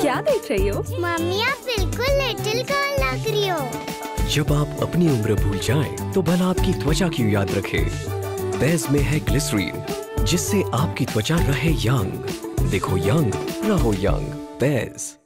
क्या देख रही हो? मम्मी आप बिल्कुल लिटिल गर्ल लग रही हो। जब आप अपनी उम्र भूल जाएँ, तो भला आपकी त्वचा क्यों याद रखे? बैज में है ग्लिसरीन जिससे आपकी त्वचा रहे यंग देखो यंग रहो यंग बैज